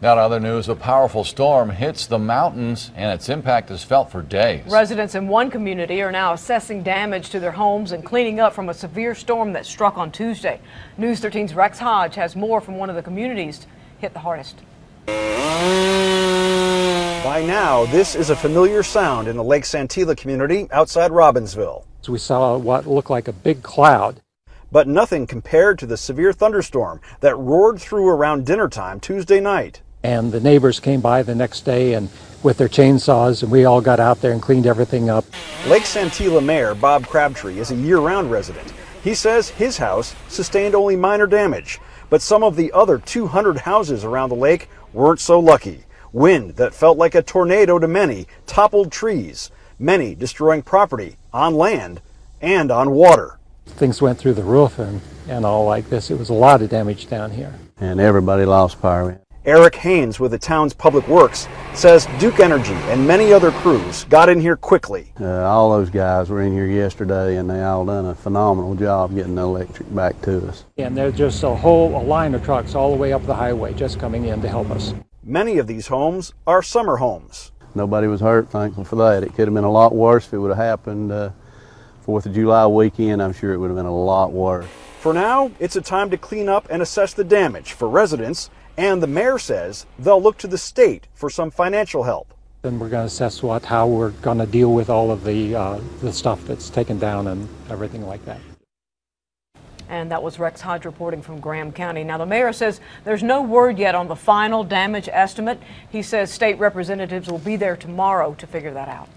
Now, to other news, a powerful storm hits the mountains and its impact is felt for days. Residents in one community are now assessing damage to their homes and cleaning up from a severe storm that struck on Tuesday. News 13's Rex Hodge has more from one of the communities hit the hardest. By now, this is a familiar sound in the Lake Santeetlah community outside Robbinsville. So we saw what looked like a big cloud. But nothing compared to the severe thunderstorm that roared through around dinner time Tuesday night. And the neighbors came by the next day and with their chainsaws, and we all got out there and cleaned everything up. Lake Santeetlah Mayor Bob Crabtree is a year round resident. He says his house sustained only minor damage, but some of the other 200 houses around the lake weren't so lucky. Wind that felt like a tornado to many toppled trees, many destroying property on land and on water. Things went through the roof and, and all like this. It was a lot of damage down here. And everybody lost power. Eric Haynes with the town's public works says Duke Energy and many other crews got in here quickly. Uh, all those guys were in here yesterday and they all done a phenomenal job getting the electric back to us. And there's just a whole a line of trucks all the way up the highway just coming in to help us. Many of these homes are summer homes. Nobody was hurt, thankful for that. It could have been a lot worse if it would have happened uh, 4th of July weekend. I'm sure it would have been a lot worse. For now, it's a time to clean up and assess the damage for residents and the mayor says they'll look to the state for some financial help. Then we're going to assess what, how we're going to deal with all of the, uh, the stuff that's taken down and everything like that. And that was Rex Hodge reporting from Graham County. Now, the mayor says there's no word yet on the final damage estimate. He says state representatives will be there tomorrow to figure that out.